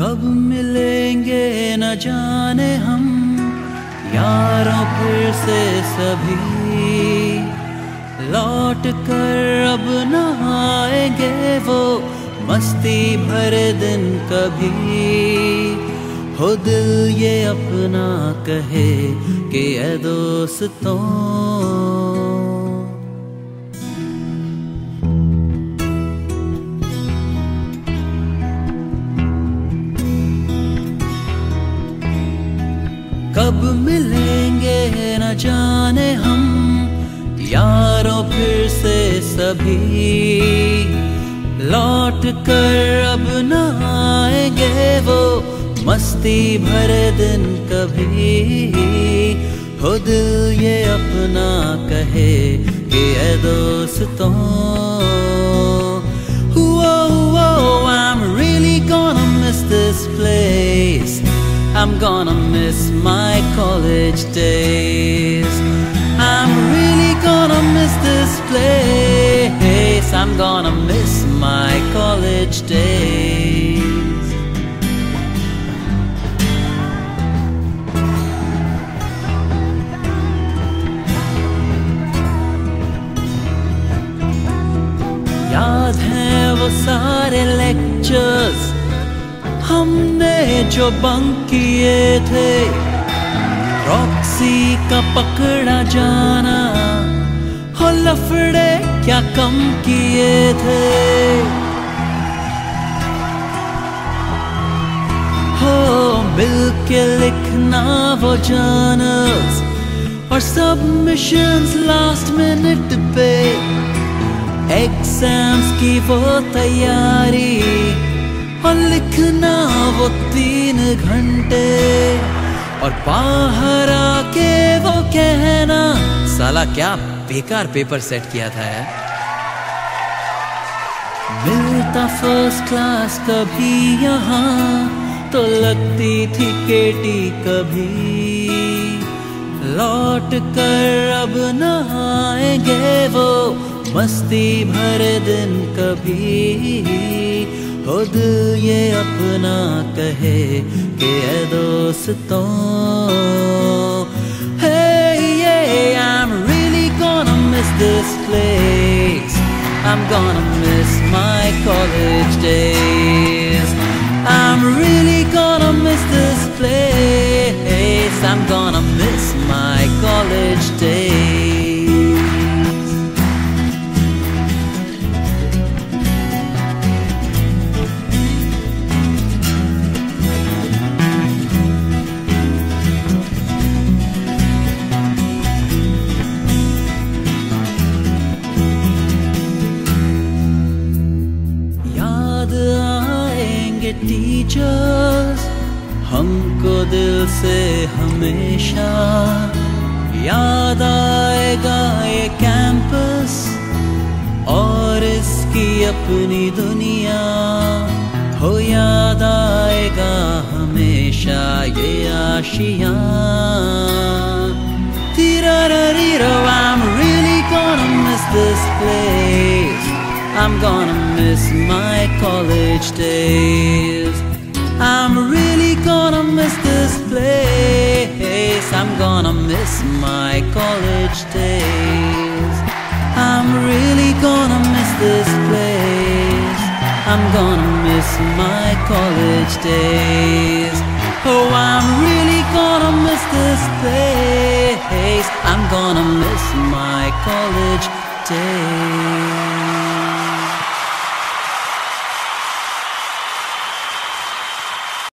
कब मिलेंगे न जाने हम, यारों फिर से सभी। लौट कर अब न आएँगे वो, मस्ती भरे दिन कभी। हो दिल ये अपना कहे कि ए दोस्तों कब मिलेंगे न जाने हम, यारों फिर से सभी। लौट कर अब न आएँगे वो, मस्ती भरे दिन कभी। दिल ये अपना कहे कि ए दोस्तों I'm gonna miss my college days. I'm really gonna miss this place. I'm gonna miss my college days. याद है वो सारे लेक्चर्स हमने जो बंक किए थे रॉक्सी का पकड़ा जाना। हो लफड़े क्या कम किए थे? हो मिल के लिखना वो जर्नल्स और सबमिशंस लास्ट मिनट पे। एग्ज़ाम्स की वो तैयारी और लिखना वो तीन घंटे। और बाहर आके वो कहना, साला, क्या बेकार पेपर सेट किया था यार? मिलता फ़र्स्ट क्लास कभी यहाँ तो लगती थी केटी कभी। लौट कर अब न आएँगे वो, मस्ती भरे दिन कभी। खुद ये अपना कहे कि ए दोस्तों Hey, yeah, I'm really gonna miss this place I'm gonna miss my college days I'm really gonna miss this place I'm gonna miss my college days teachers हमको दिल से हमेशा याद आएगा ये कैंपस और इसकी अपनी दुनिया हो याद आएगा हमेशा ये Asia Tirarariro, I'm really gonna miss this place. I'm gonna miss my college days. I'm really gonna miss this place. I'm gonna miss my college days. I'm really gonna miss this place. I'm gonna miss my college days. Oh, I'm really gonna miss this place. I'm gonna miss my college days.